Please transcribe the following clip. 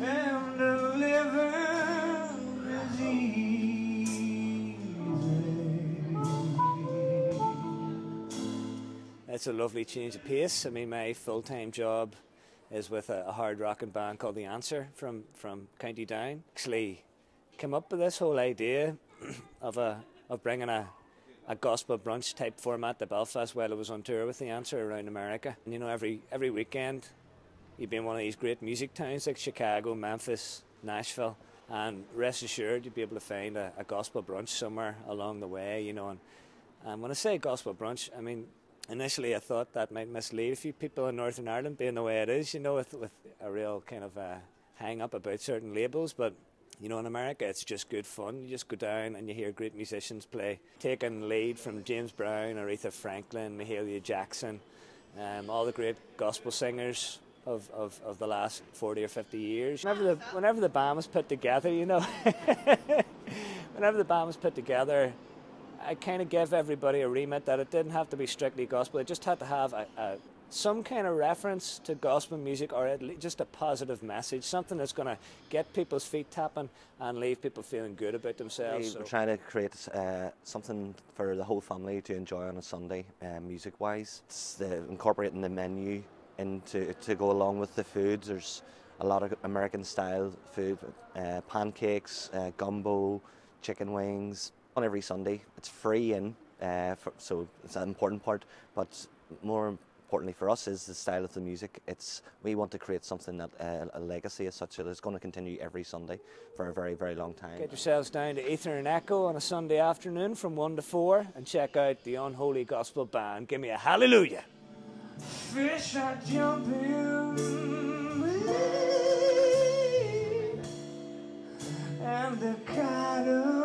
And the living is easy. It's a lovely change of pace. I mean, my full time job is with a, a hard rocking band called The Answer from, from County Down. Actually, came up with this whole idea of a of bringing a a gospel brunch type format to Belfast while I was on tour with The Answer around America. And you know, every every weekend, you'd be in one of these great music towns like Chicago, Memphis, Nashville, and rest assured you'd be able to find a, a gospel brunch somewhere along the way. You know, and, and when I say gospel brunch, I mean initially I thought that might mislead a few people in Northern Ireland, being the way it is, you know, with, with a real kind of uh, a hang up about certain labels. But, you know, in America, it's just good fun. You just go down and you hear great musicians play, taking lead from James Brown, Aretha Franklin, Mahalia Jackson, um, all the great gospel singers. Of, of, of the last 40 or 50 years. Whenever the, whenever the band was put together, you know, whenever the band was put together, I kind of gave everybody a remit that it didn't have to be strictly gospel. It just had to have a, a some kind of reference to gospel music or at least just a positive message, something that's going to get people's feet tapping and leave people feeling good about themselves. We're trying to create uh, something for the whole family to enjoy on a Sunday, uh, music-wise. It's the, incorporating the menu into to go along with the foods. There's a lot of American-style food, uh, pancakes, uh, gumbo, chicken wings, on every Sunday. It's free in, uh, for, so it's an important part. But more importantly for us is the style of the music. It's we want to create something that uh, a legacy as such that is going to continue every Sunday for a very very long time. Get yourselves down to Aether and Echo on a Sunday afternoon from one to four and check out the Unholy Gospel Band. Give me a hallelujah. Fish are jumping, and the cattle.